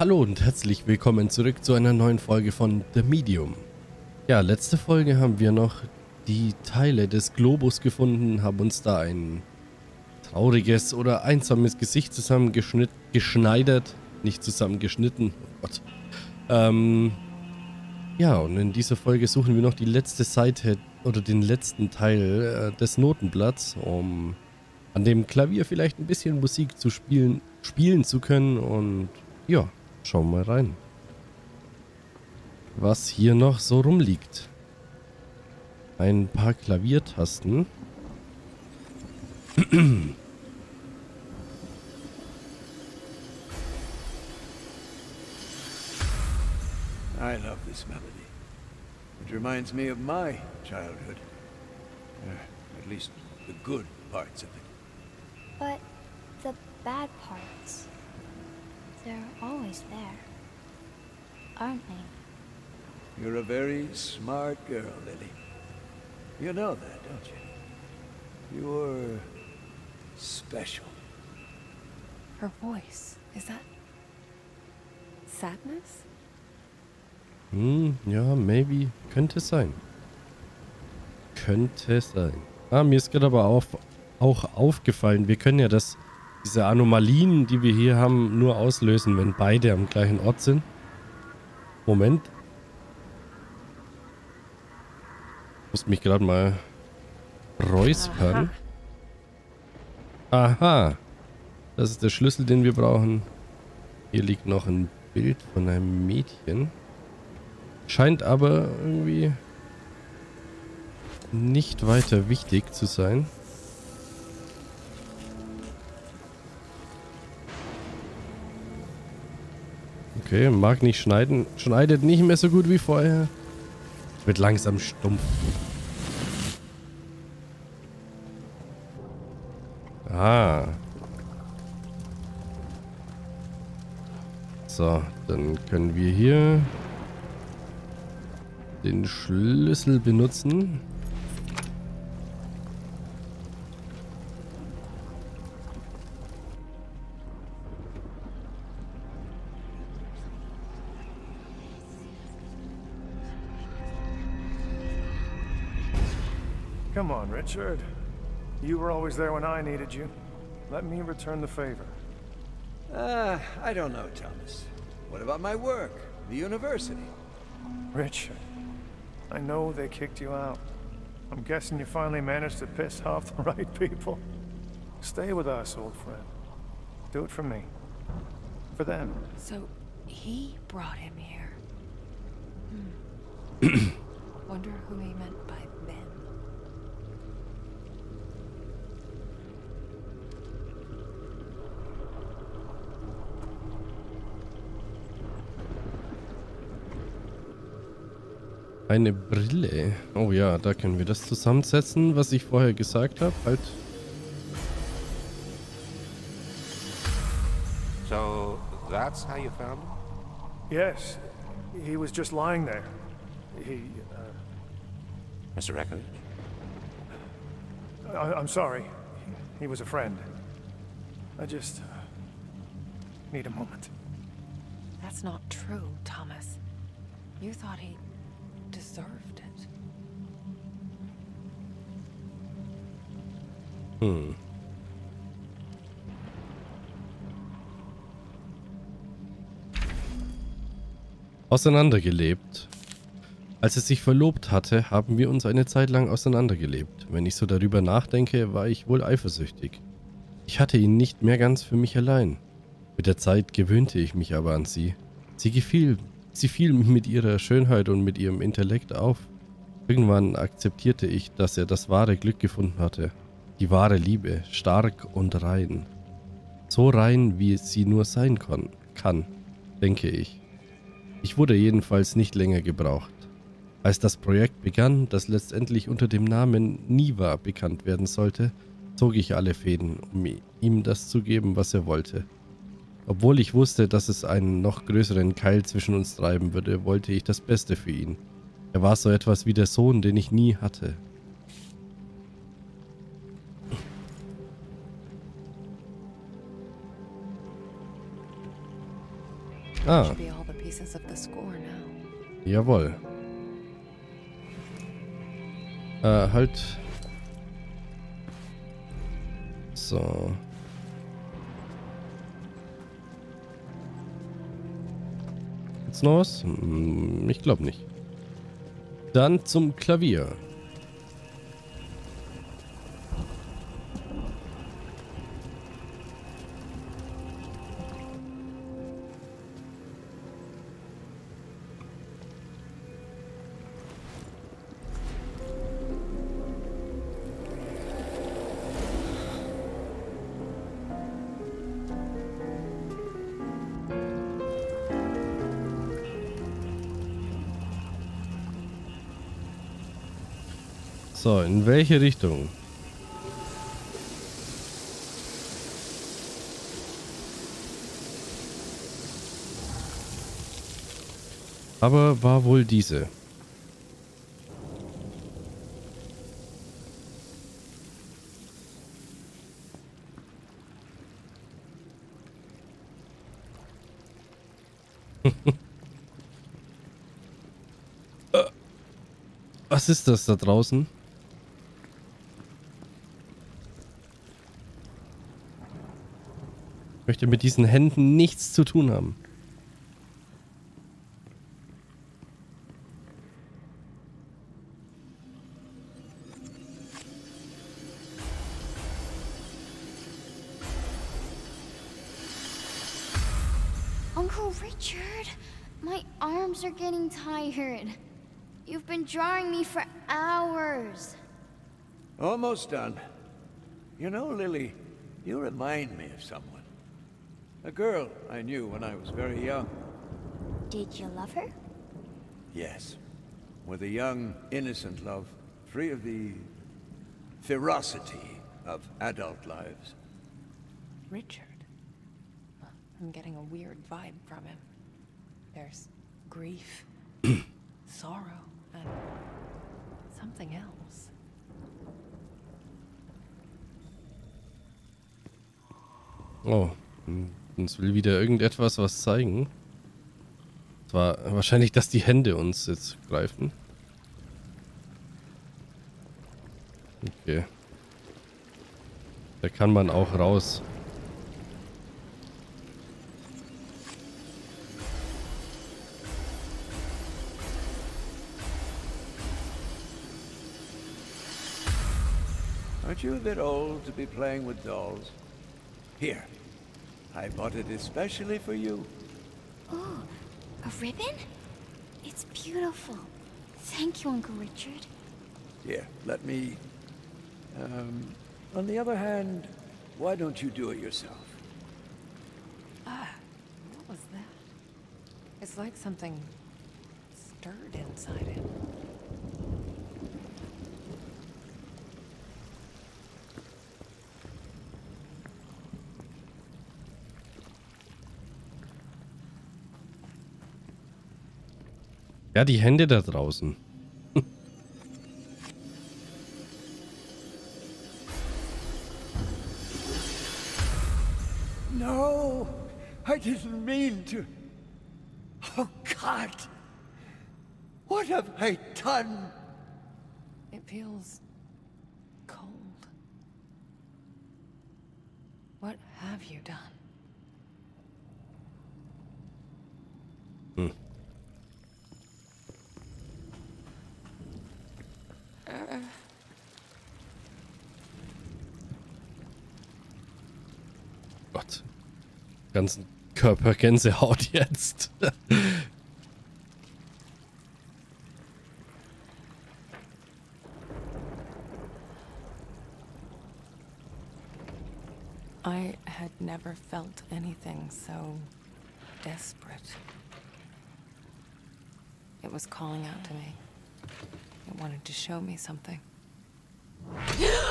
Hallo und herzlich willkommen zurück zu einer neuen Folge von The Medium. Ja, letzte Folge haben wir noch die Teile des Globus gefunden, haben uns da ein trauriges oder einsames Gesicht zusammengeschneidert, nicht zusammengeschnitten, oh Gott. Ähm, ja, und in dieser Folge suchen wir noch die letzte Seite oder den letzten Teil äh, des Notenblatts, um an dem Klavier vielleicht ein bisschen Musik zu spielen, spielen zu können und ja, schauen wir mal rein. Was hier noch so rumliegt. Ein paar Klaviertasten. I love this melody. It reminds me of my childhood. Uh, at least the good parts of it. But the bad parts, they're always there, aren't they? You're a very smart girl, Lily. You know that, don't you? You're special. Her voice, is that sadness? Hm, ja, maybe. Könnte sein. Könnte sein. Ah, mir ist gerade aber auf, auch aufgefallen, wir können ja das, diese Anomalien, die wir hier haben, nur auslösen, wenn beide am gleichen Ort sind. Moment. Muss mich gerade mal räuspern. Aha. Aha. Das ist der Schlüssel, den wir brauchen. Hier liegt noch ein Bild von einem Mädchen. Scheint aber irgendwie nicht weiter wichtig zu sein. Okay, mag nicht schneiden. Schneidet nicht mehr so gut wie vorher. Wird langsam stumpf. Ah. So, dann können wir hier den Schlüssel benutzen. Richard. You were always there when I needed you. Let me return the favor. Ah, I don't know, Thomas. What about my work? The university? Richard, I know they kicked you out. I'm guessing you finally managed to piss off the right people. Stay with us, old friend. Do it for me. For them. So, he brought him here. Hmm. Wonder who he meant by Eine Brille. Oh ja, da können wir das zusammensetzen, was ich vorher gesagt habe. Halt. So that's how you found him? Yes, he was just lying there. He, uh, Mr. Eckridge? I I'm sorry. He was a friend. I just uh, need a moment. That's not true, Thomas. You thought he deserved it. Hm. Auseinandergelebt. Als er sich verlobt hatte, haben wir uns eine Zeit lang auseinandergelebt. Wenn ich so darüber nachdenke, war ich wohl eifersüchtig. Ich hatte ihn nicht mehr ganz für mich allein. Mit der Zeit gewöhnte ich mich aber an sie. Sie gefiel, sie fiel mit ihrer Schönheit und mit ihrem Intellekt auf. Irgendwann akzeptierte ich, dass er das wahre Glück gefunden hatte. Die wahre Liebe, stark und rein. So rein, wie sie nur sein kann, denke ich. Ich wurde jedenfalls nicht länger gebraucht. Als das Projekt begann, das letztendlich unter dem Namen Niva bekannt werden sollte, zog ich alle Fäden, um ihm das zu geben, was er wollte. Obwohl ich wusste, dass es einen noch größeren Keil zwischen uns treiben würde, wollte ich das Beste für ihn. Er war so etwas wie der Sohn, den ich nie hatte. Ah. Now. Jawohl. Äh, halt. So. Noch was? Hm, Ich glaube nicht. Dann zum Klavier. So, in welche Richtung? Aber war wohl diese. Äh, Was ist das da draußen? Möchte mit diesen Händen nichts zu tun haben. Uncle Richard, my arms are getting tired. You've been drawing me for hours. Almost done. You know, Lily, you remind me of someone. A girl I knew when I was very young. Did you love her? Yes. With a young, innocent love, free of the ferocity of adult lives. Richard. I'm getting a weird vibe from him. There's grief, sorrow, and something else. Oh, hm, uns will wieder irgendetwas was zeigen. Zwar wahrscheinlich, dass die Hände uns jetzt greifen. Okay. Da kann man auch raus. Aren't you a bit old to be playing with dolls? Here. I bought it especially for you. Oh, a ribbon? It's beautiful. Thank you, Uncle Richard. Here, let me... Um, on the other hand, why don't you do it yourself? Ah, what was that? It's like something stirred inside him. Ja, die Hände da draußen. No, I didn't mean to. Oh, God. What have I done? It feels Gott. Ganzen Körper Gänsehaut jetzt. I had never felt anything so desperate. It was calling out to me. It wanted to show me something.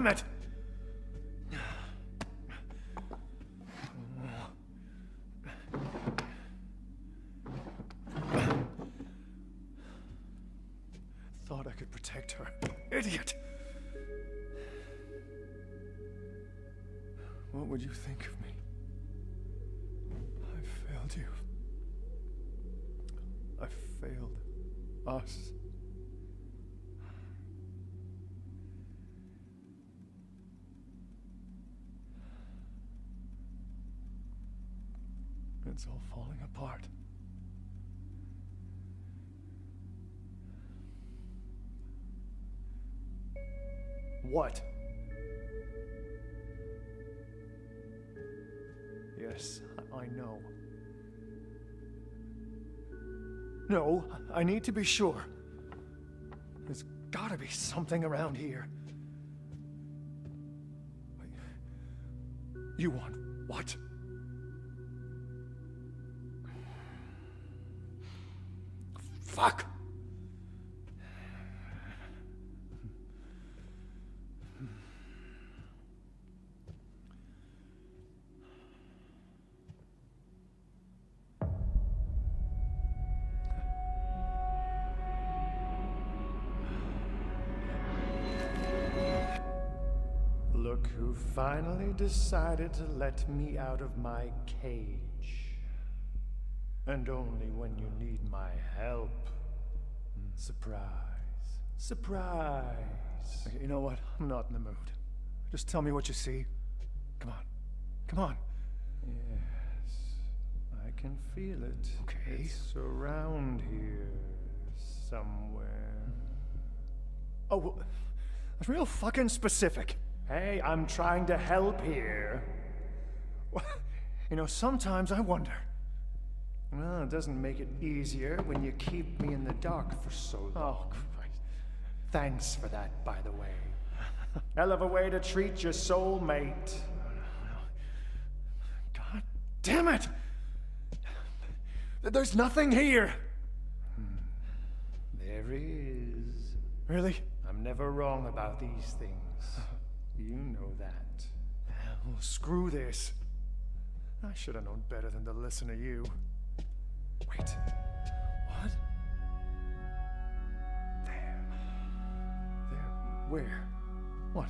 Damn it! Thought I could protect her. Idiot! What would you think It's all falling apart. What? Yes, I- know. No, I need to be sure. There's gotta be something around here. You want what? Fuck! Look who finally decided to let me out of my cage. And only when you need my help. Surprise. Surprise. You know what? I'm not in the mood. Just tell me what you see. Come on. Come on. Yes. I can feel it. Okay. It's around here. Somewhere. Oh, well, that's real fucking specific. Hey, I'm trying to help here. You know, sometimes I wonder. Well, it doesn't make it easier when you keep me in the dark for so long. Oh, Christ. Thanks for that, by the way. Hell of a way to treat your soulmate. God damn it! There's nothing here! Hmm. There is. Really? I'm never wrong about these things. You know that. Well, screw this. I should have known better than to listen to you. Wait. What? There. There. Where? What?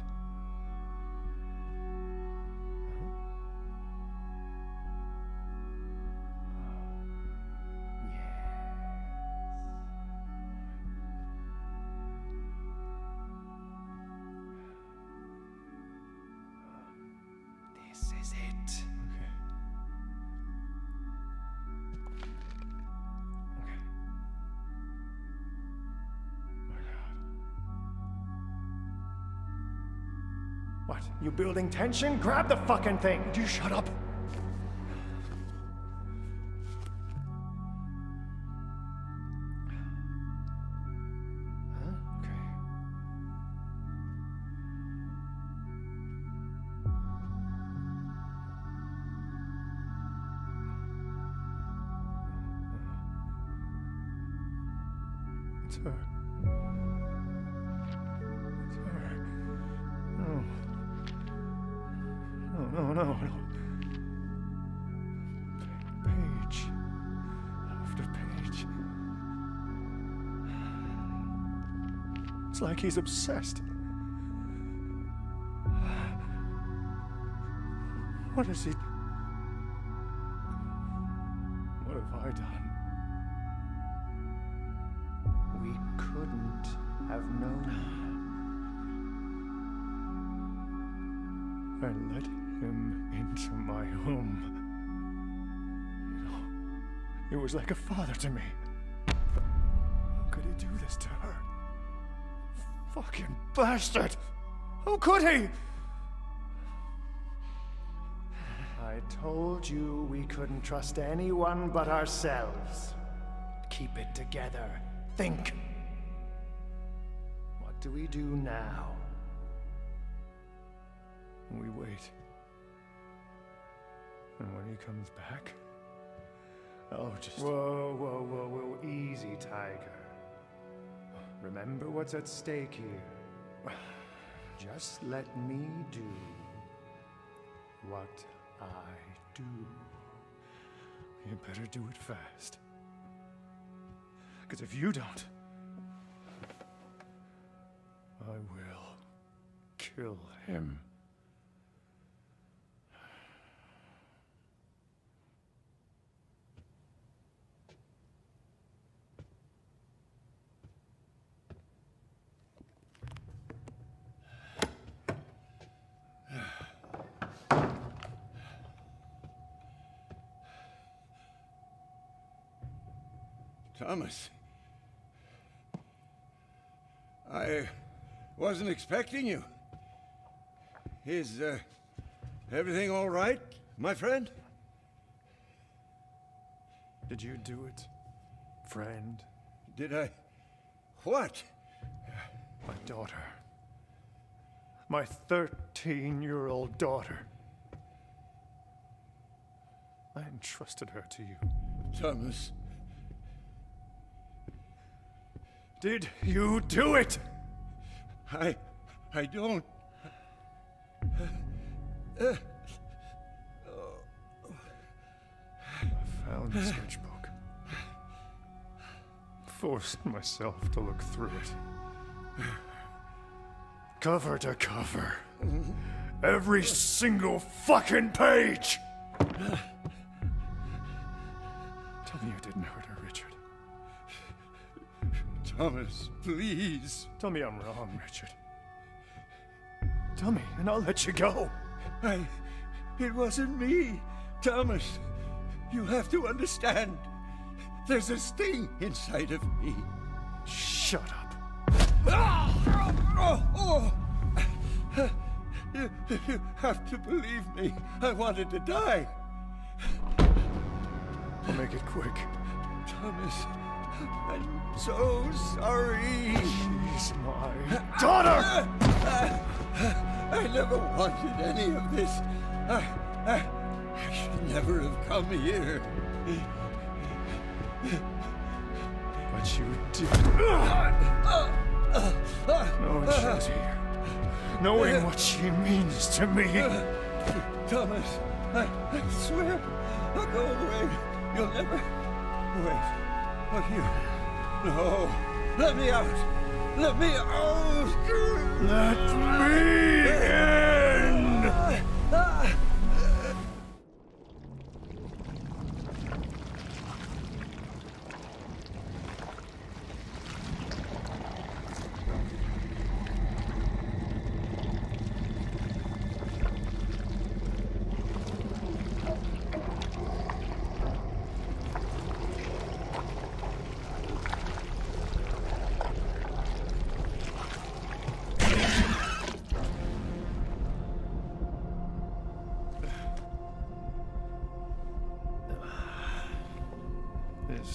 This is it. What? You building tension? Grab the fucking thing! Would you shut up? No, no, no. Page. After page. It's like he's obsessed. What is he? Like a father to me. How could he do this to her? Fucking bastard! How could he? I told you we couldn't trust anyone but ourselves. Keep it together. Think. What do we do now? We wait. And when he comes back, I'll just. Whoa, whoa, whoa, whoa. Easy, Tiger. Remember what's at stake here. Just let me do what I do. You better do it fast. Because if you don't, I will kill him. Thomas. I wasn't expecting you. Is, uh, everything all right, my friend? Did you do it, friend? Did I... What? My daughter. My 13 year old daughter. I entrusted her to you. Thomas. Did you do it? I... I don't... I found the sketchbook. Forced myself to look through it. Cover to cover. Every single fucking page! Tell me you didn't hurt her. Thomas, please. Tell me I'm wrong, Richard. Tell me, and I'll let you go. I... It wasn't me. Thomas, you have to understand. There's a sting inside of me. Shut up. Oh, oh. You, you have to believe me. I wanted to die. I'll make it quick. Thomas, I'm so sorry. She's my daughter! I never wanted any of this. I, I, I should never have come here. But you did. Knowing she was here. Knowing what she means to me. Thomas, I, I swear, I'll go away. You'll never. Wait. Oh, what you? No. Let me out. Let me out. Let me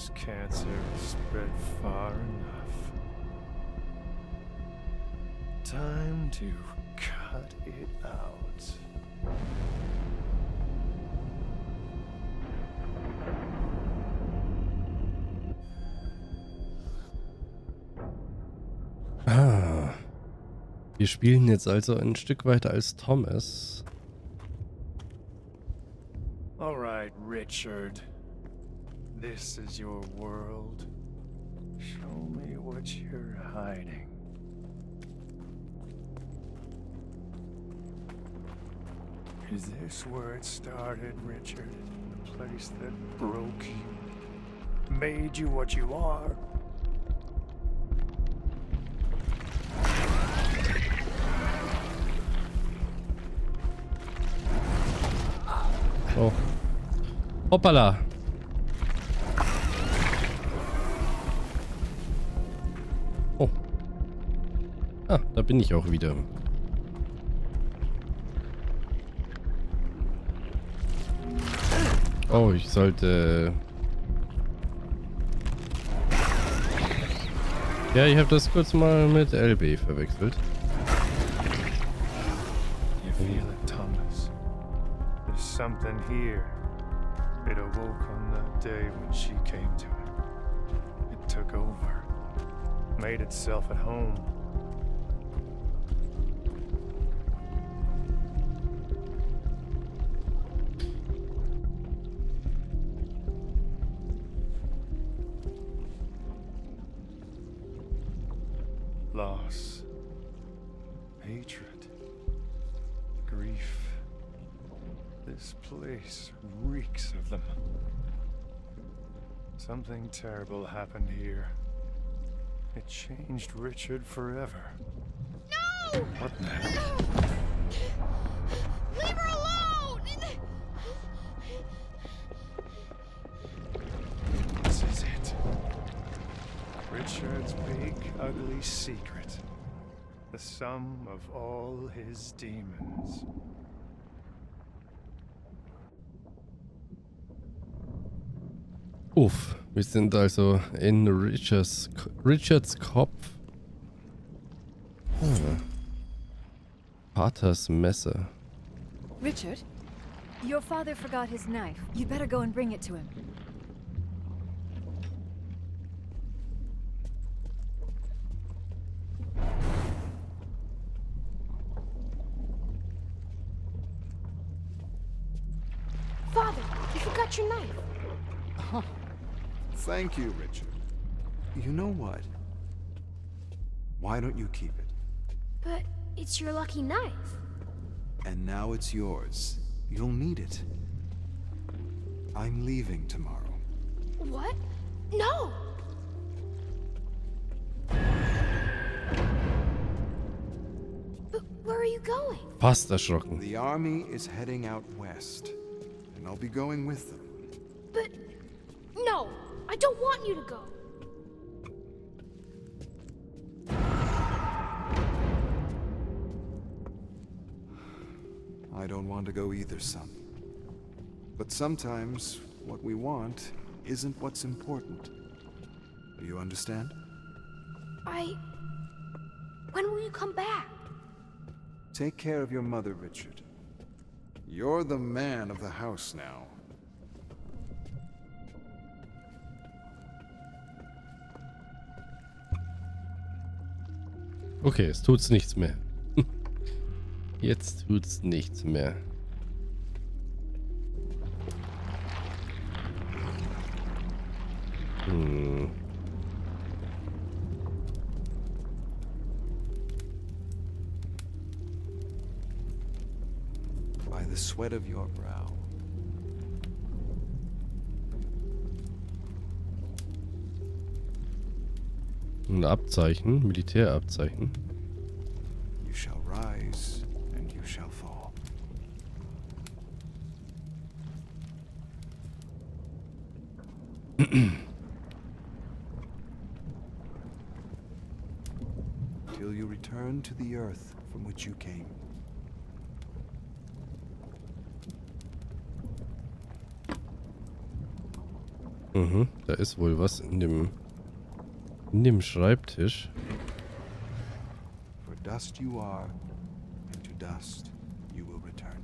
This cancer has spread far enough. Time to cut it out. Ah. Wir spielen jetzt also ein Stück weiter als Thomas. All right, Richard. This is your world. Show me what you're hiding. Is this where it started, Richard? The place that broke you? Made you what you are? Oh. Hoppala. Da bin ich auch wieder. Oh, ich sollte... Ja, ich habe das kurz mal mit LB verwechselt. You feel it, Thomas. There's something here. It awoke on that day when she came to it. It took over. Made itself at home. loss, hatred, grief. This place reeks of them. Something terrible happened here. It changed Richard forever. No! What now? Ugly secret. The sum of all his demons. Uff, wir sind also in Richards, Richards Kopf. Ah. Vaters Messer. Richard, your father forgot his knife. You'd better go and bring it to him. Thank you, Richard. You know what? Why don't you keep it? But it's your lucky knife. And now it's yours. You'll need it. I'm leaving tomorrow. What? No! But where are you going? Fast erschrocken. The army is heading out west, and I'll be going with them. But no, I don't want you to go. I don't want to go either, son. But sometimes what we want isn't what's important. Do you understand? I. When will you come back? Take care of your mother, Richard. You're the man of the house now. Okay, es tut's nichts mehr. Jetzt tut's nichts mehr. Hm. By the sweat of your brow. Ein Abzeichen, Militärabzeichen. You shall rise, and you shall fall. Till you return to the earth from which you came. Mhm, da ist wohl was in dem in dem Schreibtisch. For dust you are, and to dust you will return.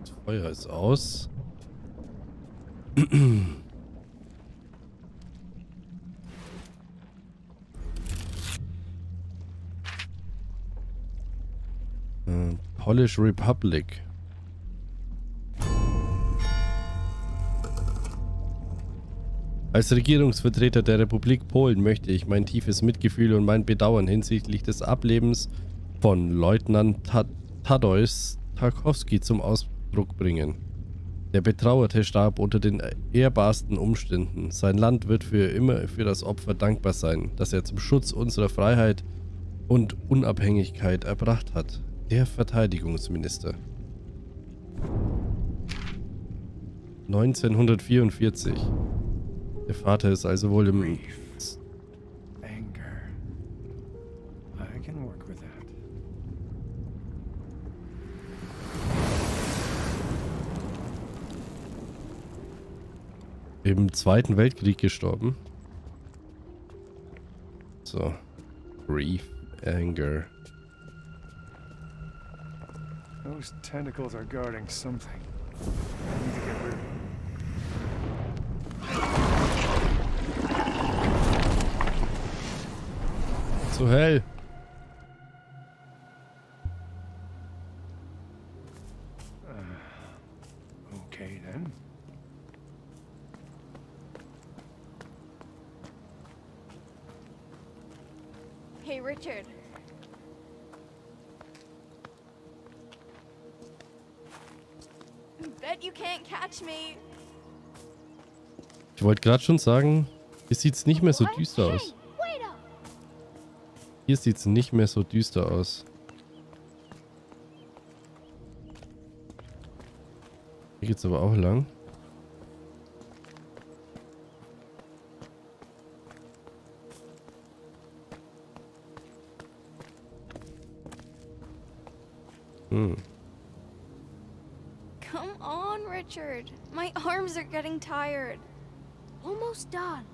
Das Feuer ist aus. Äh, Polish Republic. Als Regierungsvertreter der Republik Polen möchte ich mein tiefes Mitgefühl und mein Bedauern hinsichtlich des Ablebens von Leutnant Ta Tadeusz Tarkowski zum Ausdruck bringen. Der Betrauerte starb unter den ehrbarsten Umständen. Sein Land wird für immer für das Opfer dankbar sein, das er zum Schutz unserer Freiheit und Unabhängigkeit erbracht hat. Der Verteidigungsminister. 1944. Der Vater ist also wohl im... Im Zweiten Weltkrieg gestorben. So. Grief, Anger. Those tentacles are guarding something. So hell. Äh, okay then. Hey Richard. Bet you can't catch me. Ich wollte gerade schon sagen, es sieht nicht mehr so düster aus. Hier sieht es nicht mehr so düster aus. Hier geht's aber auch lang. Hm. Come on, Richard. My arms are getting tired. Almost done.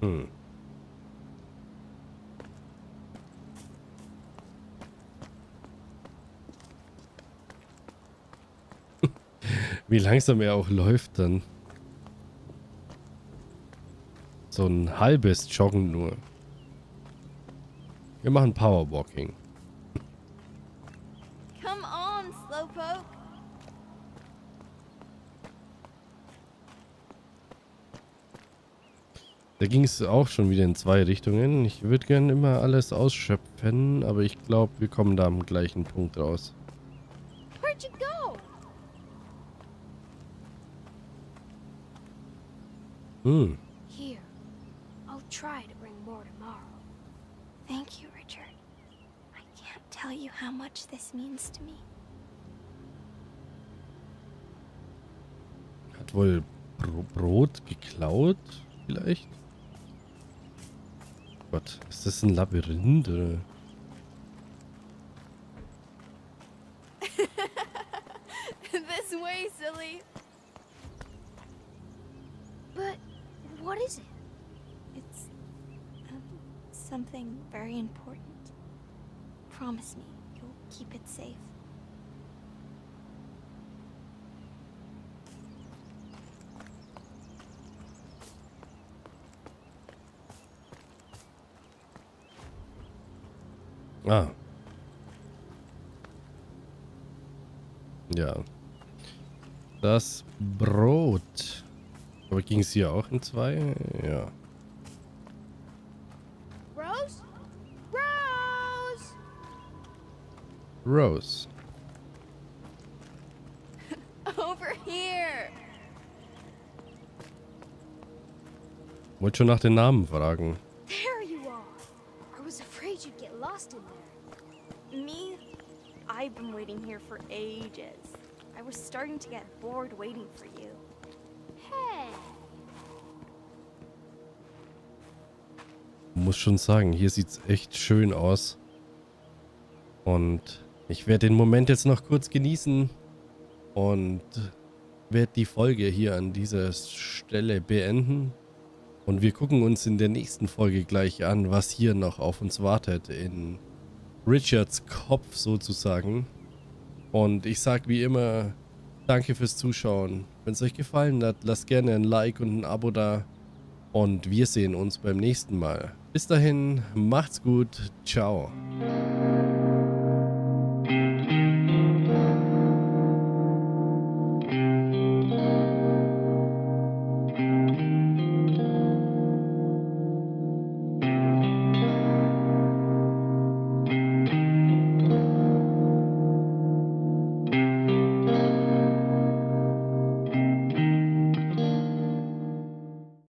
Hm. Wie langsam er auch läuft dann. So ein halbes Joggen nur. Wir machen Powerwalking. Come on, Slowpoke. Da ging es auch schon wieder in zwei Richtungen. Ich würde gerne immer alles ausschöpfen, aber ich glaube, wir kommen da am gleichen Punkt raus. Hm. Here. I'll try to bring more tomorrow. Thank you, Richard. I can't tell you how much this means to me. Hat wohl Bro Brot geklaut, vielleicht? Gott, ist das ein Labyrinth oder? this way, silly. But what is it? It's um, something very important. Promise me you'll keep it safe. Ah. Ja. Das Brot. Aber ging es hier auch in zwei? Ja. Rose? Rose! Rose. Over here! Wollte schon nach den Namen fragen. Waiting for you. Hey! Muss schon sagen, hier sieht's echt schön aus. Und ich werde den Moment jetzt noch kurz genießen und werde die Folge hier an dieser Stelle beenden. Und wir gucken uns in der nächsten Folge gleich an, was hier noch auf uns wartet in Richards Kopf sozusagen. Und ich sag wie immer, danke fürs Zuschauen. Wenn es euch gefallen hat, lasst gerne ein Like und ein Abo da. Und wir sehen uns beim nächsten Mal. Bis dahin, macht's gut. Ciao.